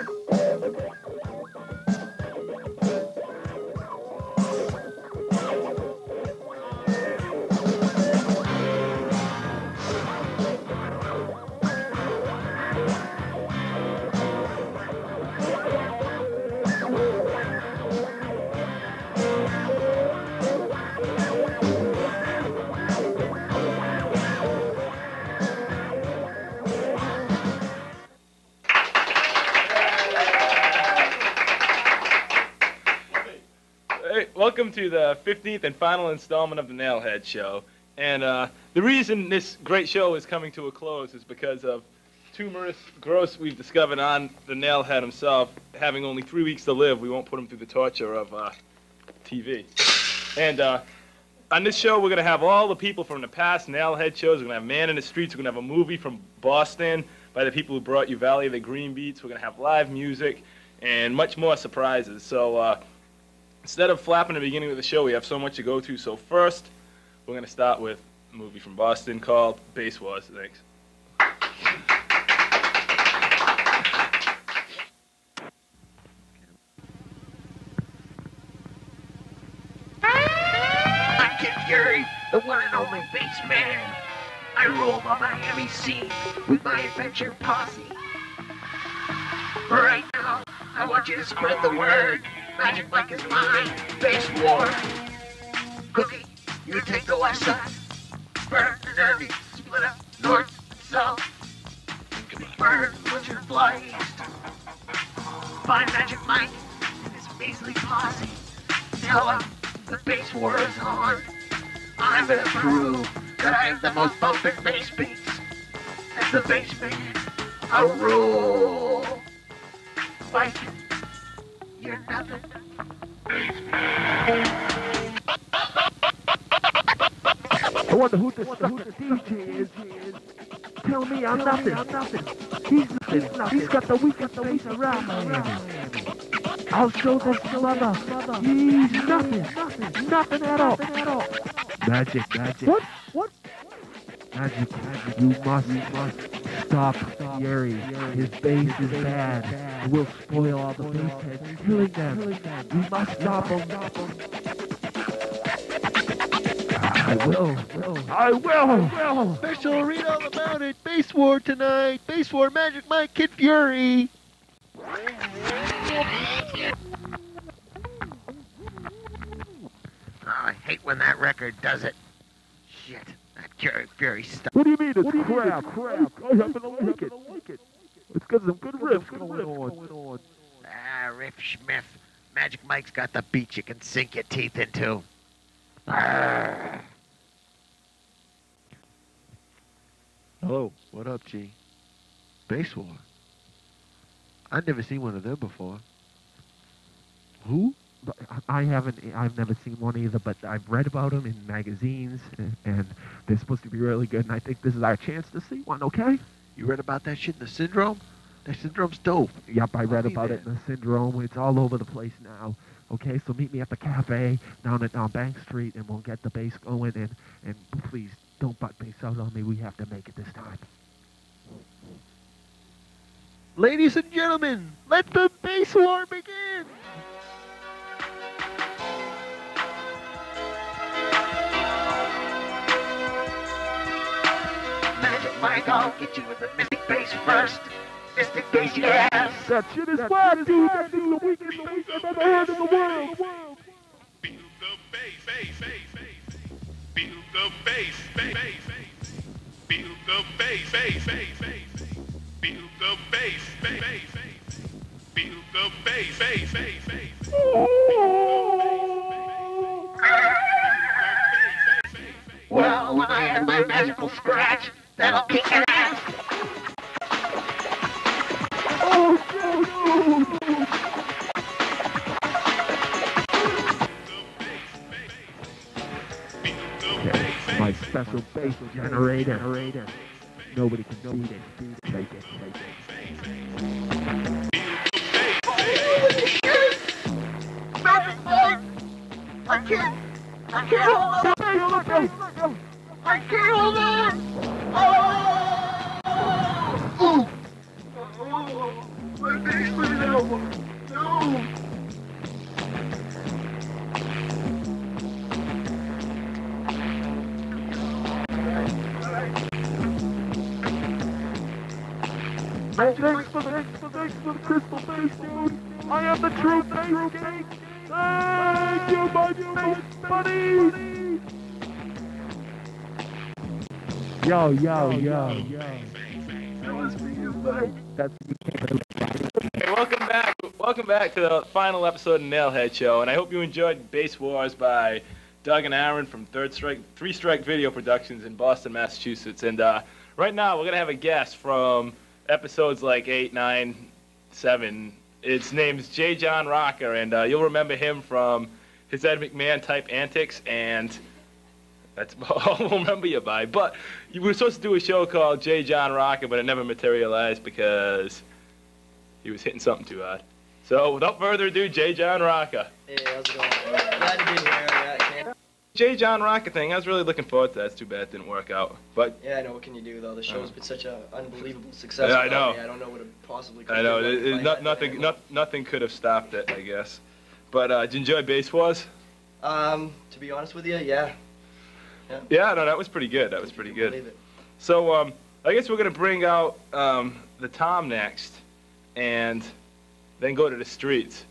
É, é Thank you. To the 15th and final installment of the Nailhead Show. And uh, the reason this great show is coming to a close is because of tumorous growths we've discovered on the Nailhead himself. Having only three weeks to live, we won't put him through the torture of uh, TV. And uh, on this show, we're going to have all the people from the past Nailhead shows. We're going to have Man in the Streets. We're going to have a movie from Boston by the people who brought you Valley of the Green Beats. We're going to have live music and much more surprises. So uh, instead of flapping the beginning of the show, we have so much to go through. So first, we're going to start with a movie from Boston called Base Wars. Thanks. I'm Kid Fury, the one and only baseman. I rule the Miami Sea with my adventure posse. Right now, I want you to spread the word. Magic Mike is mine. Base war. Cookie, you take the west side. Burn and Ernie, split up north, south. Burn, butcher, fly east. Find Magic Mike and his measly posse. Tell him the base war is on. I'm gonna prove that I have the most bumping bass beats. As the bass man, I rule. Mike, you're nothing. I wonder who the, who DJ is. Tell me I'm nothing. I'm nothing. He's nothing. He's got the weakest face around. I'll show this brother. He's nothing. Nothing. Nothing at all. Magic. Magic. What? What? Magic. Magic. You must. Must stop Fury. His bass is bad. We'll spoil all the bass heads, killing them. You must stop him. I will. I will. Special arena all about it. Base War tonight. Base War Magic Mike Kid Fury. Oh, I hate when that record does it. Shit, that Fury Fury stuff. What do you mean it's crap? Crap. I happen to like it. It's got some good riffs going on. Ah, Riff Schmiff. Magic Mike's got the beat you can sink your teeth into. Arrgh. Hello. What up, G? Base War. I've never seen one of them before. Who? I haven't. I've never seen one either, but I've read about them in magazines, and, and they're supposed to be really good. And I think this is our chance to see one. Okay? You read about that shit in the Syndrome? That Syndrome's dope. Yep, I read about it in the syndrome. It's all over the place now. Okay, so meet me at the cafe down at on Bank Street, and we'll get the bass going. And and please don't butt bass out on me. We have to make it this time. Ladies and gentlemen, let the Base War begin. Magic Mike, I'll get you with the mystic bass first. Mystic bass, yes. That shit is whack, dude. That thing's the weakest bass I've ever heard in the world. Feel the bass, bass, bass, bass. Feel the bass, bass, bass, bass. Feel the bass, bass, bass, bass. Feel the bass, bass, bass, bass. Feel the bass, bass, bass, bass. Well, when I have my magical scratch, my special bass generator. Nobody can beat it. Take it, take it. I can't, I can't hold on. I can't hold on. Yo, yo, yo, yo. Hey, welcome back. Welcome back to the final episode of Nailhead Show, and I hope you enjoyed Base Wars by Doug and Aaron from Third Strike, Three Strike Video Productions in Boston, Massachusetts. And uh, right now, we're gonna have a guest from episodes like eight, nine, seven. Its name's J. John Rocker, and uh, you'll remember him from his Ed McMahon type antics and. That's all we'll remember you by. But we were supposed to do a show called J. John Rocker, but it never materialized because he was hitting something too hard. So without further ado, J. John Rocker. Hey, how's it going? Glad to be here. Yeah, I can't- J. John Rocker thing, I was really looking forward to that. It's too bad it didn't work out. But yeah, I know. What can you do though? The show's Uh. been such an unbelievable success. Yeah, I know. me. I don't know what it possibly could I know, have it, it, I not, nothing, not, nothing could have stopped it, I guess. But uh, did you enjoy Base Wars? Um, to be honest with you, yeah. Yeah, no, that was pretty good. That was pretty good. So um, I guess we're gonna bring out um, the Tom next, and then go to the streets.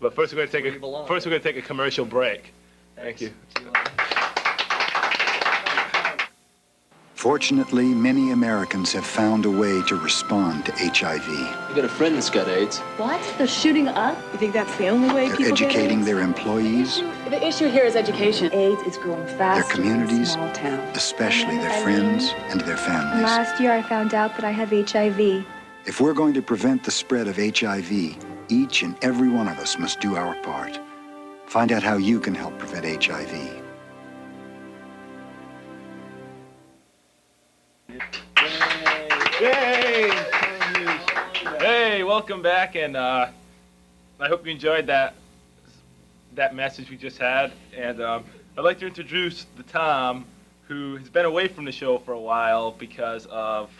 But first we're gonna take a first we're gonna take a commercial break. Thank Thanks. See you Fortunately, many Americans have found a way to respond to HIV. I got a friend that's got AIDS. What? They're shooting up? You think that's the only way They're educating get their employees, The issue here is education. AIDS is growing fast. their communities, Small town. especially their friends and their families. Last year, I found out that I have HIV. If we're going to prevent the spread of HIV, each and every one of us must do our part. Find out how you can help prevent HIV. Yay! Hey, welcome back, and uh, I hope you enjoyed that that message we just had. And um, I'd like to introduce the Tom, who has been away from the show for a while because of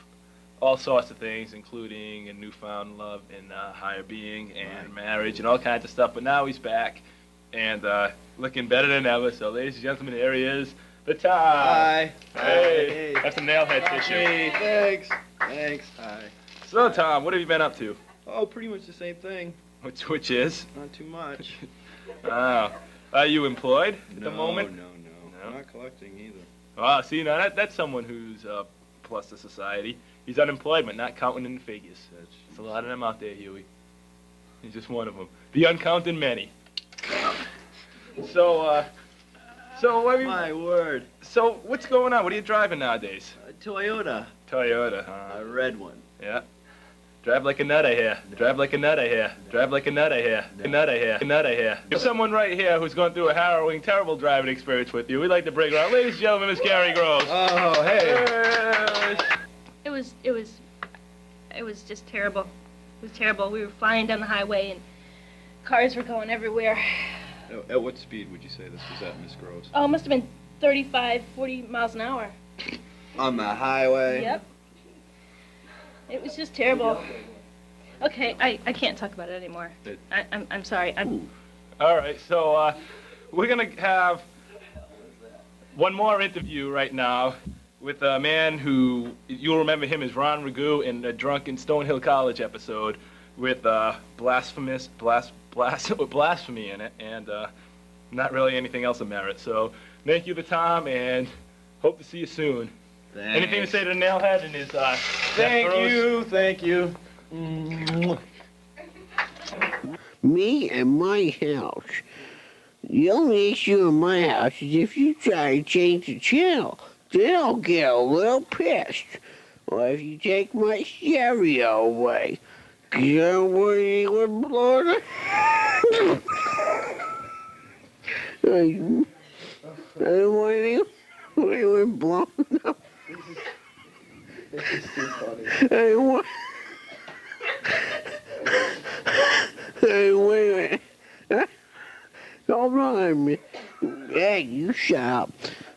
all sorts of things, including a newfound love in uh, higher being and marriage and all kinds of stuff. But now he's back and uh, looking better than ever. So, ladies and gentlemen, here he is, the Tom. Hi. Hey, Hey. that's a nailhead tissue. Hey, thanks. Thanks. Hi. So, Tom, what have you been up to? Oh, pretty much the same thing. Which, which is? Not too much. Oh. Are you employed at no, the moment? No, no, No? I'm not collecting either. Ah, see, now that, that's someone who's uh, plus to society. He's unemployed, but not counting in the figures. There's a lot of them out there, Huey. He's just one of them. The uncounted many. So, uh, so what have you, My word. so what's going on? What are you driving nowadays? A Toyota. Toyota, huh? A red one. Yeah. Drive like a nutter here. Drive like a nutter here. Drive like a nutter here. A nutter here. A nutter here. There's someone right here who's going through a harrowing, terrible driving experience with you. We'd like to bring her out. Ladies and gentlemen, Miss Gary Groves. Oh, hey. Hey. It was it was it was just terrible. It was terrible. We were flying down the highway and cars were going everywhere. At- At what speed would you say this was at, Miss Groves? Oh, it must have been 35, 40 miles an hour. On the highway. Yep. It was just terrible. Okay, I, I can't talk about it anymore. It- I, I'm, I'm sorry. I'm, All right, so uh, we're gonna have one more interview right now with a man who you'll remember him as Ron Ragu in the Drunken Stonehill College episode with uh, blasphemous blas, blas, blasphemy in it, and uh, not really anything else of merit. So thank you to Tom, and hope to see you soon. Thanks. Anything to say to the nailhead and his uh, Thank death you. Thank you. Me and my house. The only issue in my house is if you try to change the channel, then I'll get a little pissed. Or if you take my stereo away, 'cause I don't want anyone blowing it. I, I don't want anyone, anyone blowing up. I don't want... Hey, wait a minute. Hold on. mi- Hey, you shut up.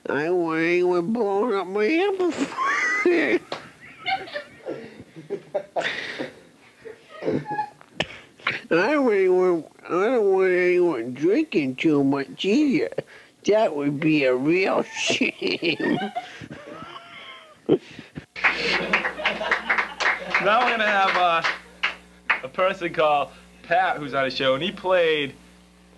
I don't want anyone blowing up my amplifier. I don't want anyone, I don't want anyone drinking too much either. That would be a real shame. now we're gonna have uh, a person called Pat who's on the show, and he played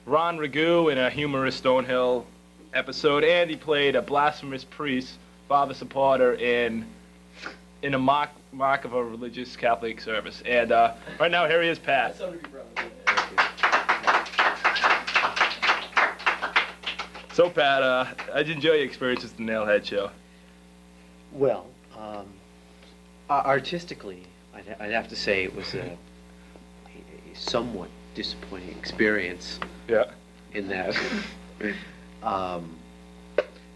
Ron Ragu in a humorous Stonehill episode, and he played a blasphemous priest, father supporter in in a mock mock of a religious Catholic service. And uh, right now, here he is, Pat. So Pat, uh, how'd you enjoy your experience at the Nailhead show? Well, um, artistically, I'd, I'd have to say it was a, a a somewhat disappointing experience. Yeah. In that, um,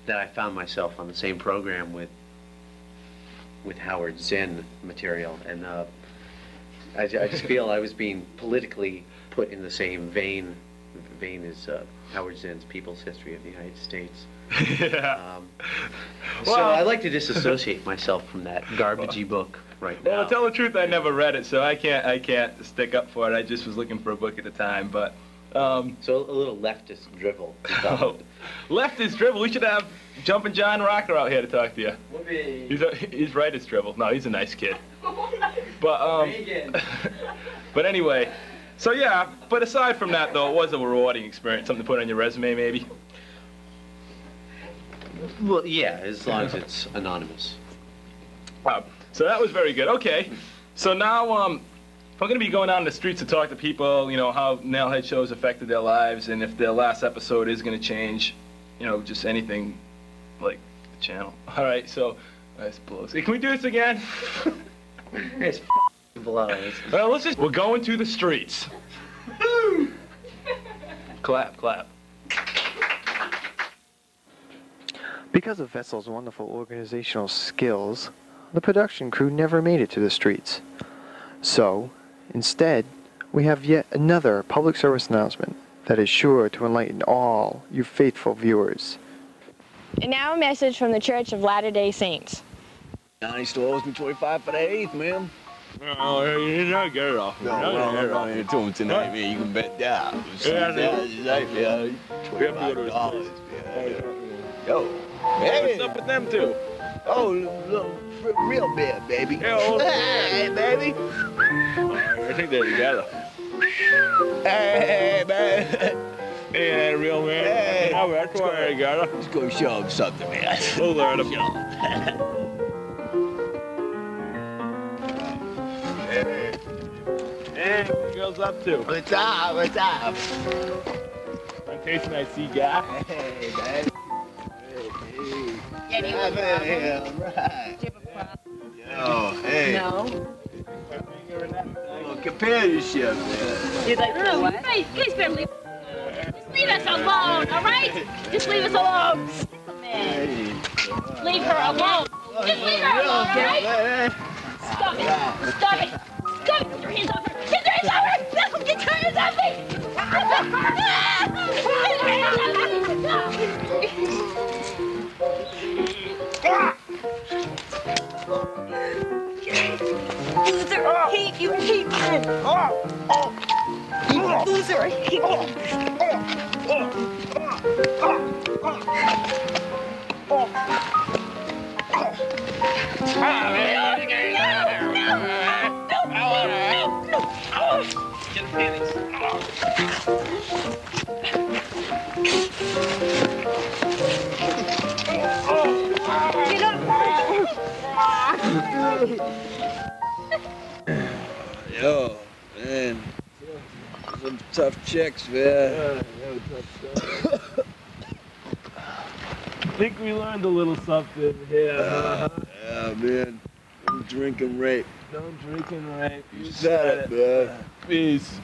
that I found myself on the same program with with Howard Zinn material, and uh, I, I just feel I was being politically put in the same vein vein is uh, Howard Zinn's People's History of the United States. yeah. Um, so I like to disassociate myself from that garbagey book right now. Well, to tell the truth, I never read it, so I can't I can't stick up for it. I just was looking for a book at the time, but. Um, so a little leftist drivel. Oh, leftist dribble. We should have Jumpin' John Rocker out here to talk to you. He's a, he's right as dribble. No, he's a nice kid. But um, but anyway, so yeah. But aside from that, though, it was a rewarding experience. Something to put on your resume, maybe. Well, yeah, as long as it's anonymous. Uh, so that was very good. Okay, so now um, I'm going to be going out on the streets to talk to people. You know how Nailhead shows affected their lives, and if their last episode is going to change, you know, just anything like the channel. All right, so I suppose. Hey, can we do this again? it's blows. Well, let's just. We're going to the streets. clap, clap. Because of Vessel's wonderful organizational skills, the production crew never made it to the streets. So, instead, we have yet another public service announcement that is sure to enlighten all you faithful viewers. And now a message from the Church of Latter-day Saints. Johnny still owes me 25 for the eighth, man. Oh, you not get it off. No, You're not gonna get it I'm off. going to him tonight, man. You can bet that. Yeah, man. $25, man. Yo. Hey. What's up with them two? Oh, little, real bad, baby. Hey, baby. I think they're together. Hey, man. Hey, real man. Hey. Oh, that's why they're together. Let's go show him something, man. We'll learn them. Hey, what the girls up to? What's up? What's up? I'm tasting that sea guy. Hey, man. Jenny, Hey, man. Right. Oh, hey. No. Little companionship, man. You'd like to what? Hey, please better leave. Just leave us alone, all right? Just leave us alone. Hey. Leave her alone. Just leave her alone, all right? Stop it. Stop it. Stop it. Get your hands off Loser, I hate you, I hate you. You loser, I hate you. Yo, tough chicks, man. I think we learned a little something here. Uh, yeah, man. Don't drink and rape. Don't drink and rape. You said it, man. Peace.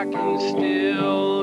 I can still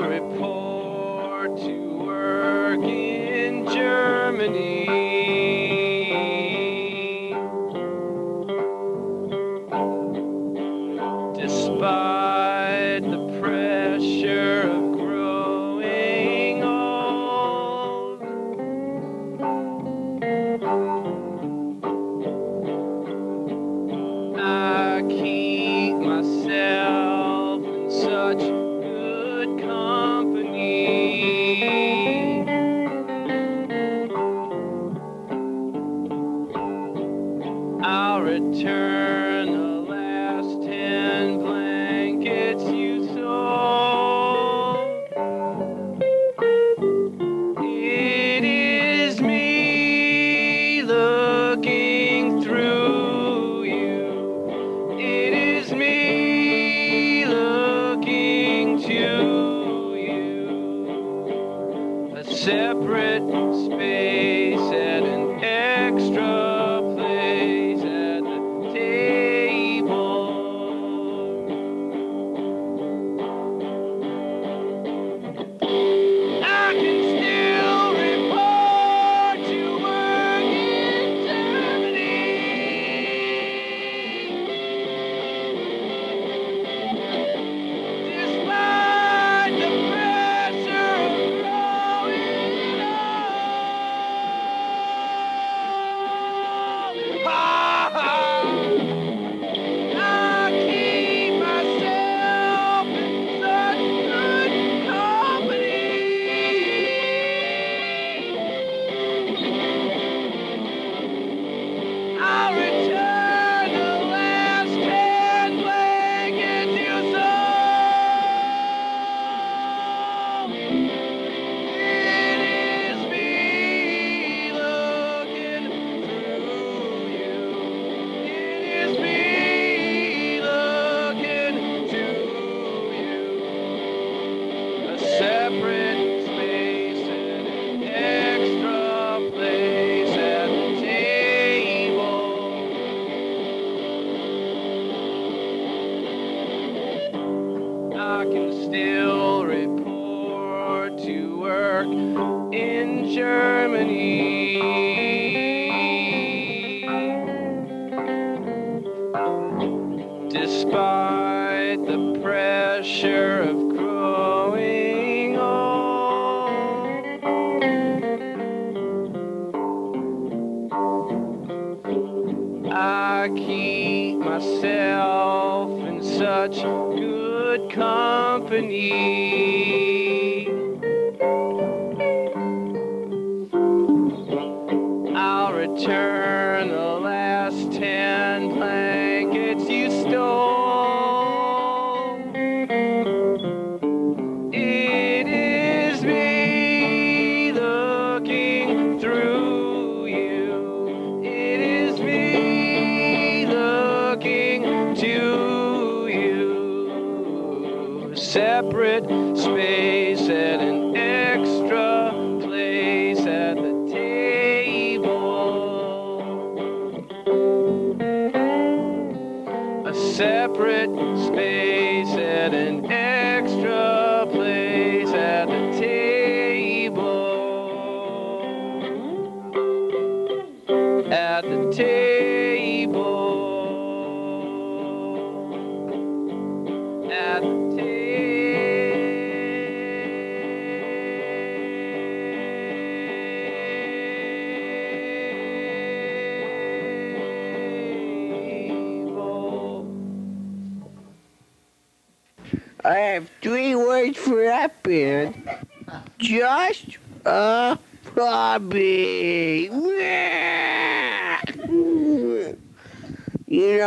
company.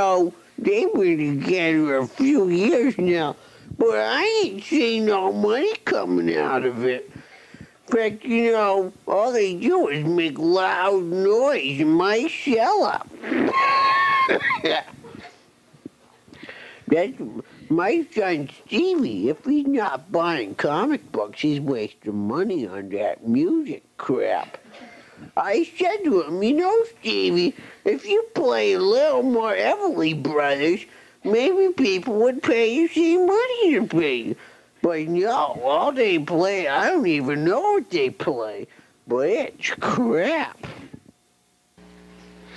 Know, they've been together a few years now, but I ain't seen no money coming out of it. In fact, you know, all they do is make loud noise in my cellar. That's my son Stevie. If he's not buying comic books, he's wasting money on that music crap. I said to him, you know, Stevie, if you play a little more Everly Brothers, maybe people would pay you some money to pay you. But no, all they play, I don't even know what they play, but it's crap.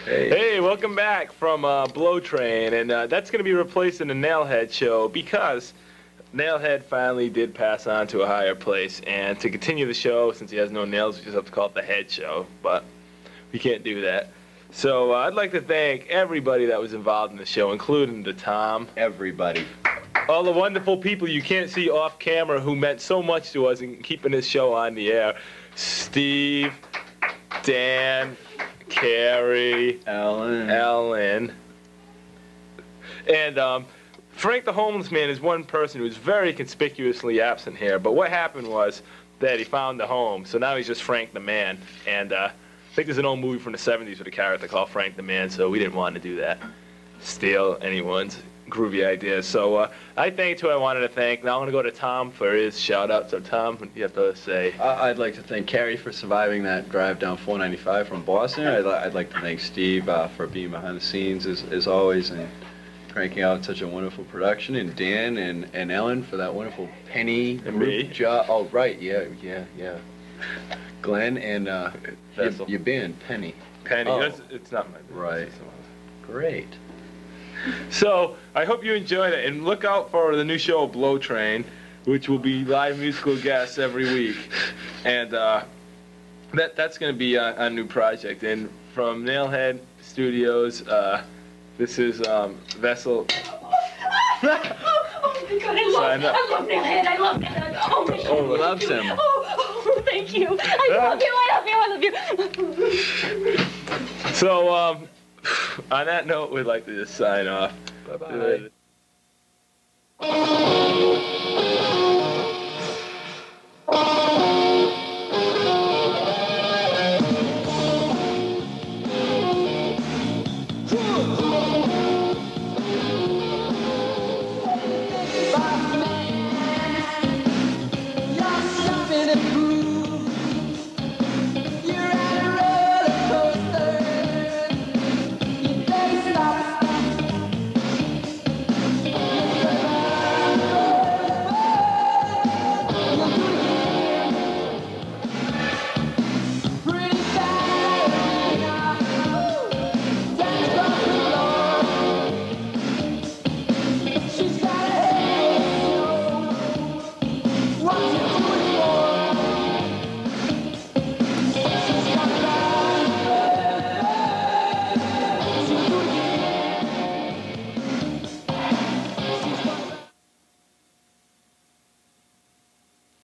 Hey. welcome back from uh, Blow Train, and uh, that's going to be replacing the Nailhead show because Nailhead finally did pass on to a higher place. And to continue the show, since he has no nails, we just have to call it the Head Show, but we can't do that. So uh, I'd like to thank everybody that was involved in the show, including the Tom. Everybody. All the wonderful people you can't see off camera who meant so much to us in keeping this show on the air. Steve, Dan, Carrie, Ellen, Ellen, and um, Frank the homeless man is one person who's very conspicuously absent here. But what happened was that he found the home, so now he's just Frank the man. And uh, I think there's an old movie from the 70s with a character called Frank the Man, so we didn't want to do that. Steal anyone's groovy ideas. So uh, I thanked who I wanted to thank. Now I'm going to go to Tom for his shout out. So, Tom, you have to say? I- I'd like to thank Carrie for surviving that drive down 495 from Boston. I'd, I'd like to thank Steve uh, for being behind the scenes as, as always and cranking out such a wonderful production, and Dan and, and Ellen for that wonderful Penny And me. job. Oh, right, yeah, yeah, yeah. Glenn and uh, your, your band, Penny. Penny. Oh. That's, it's not my business. Right. Great. So I hope you enjoyed it, and look out for the new show Blow Train, which will be live musical guests every week, and uh, that that's going to be a, a new project. And from Nailhead Studios, uh, this is um, Vessel. Oh, oh, oh my god, I love, Sign up. I love Nailhead. I love Nailhead. Oh my god. Oh, loves him. Oh, oh, oh, thank you. I love you. I love you. I love you. so, um, on that note, we'd like to just sign off. Bye bye. Uh,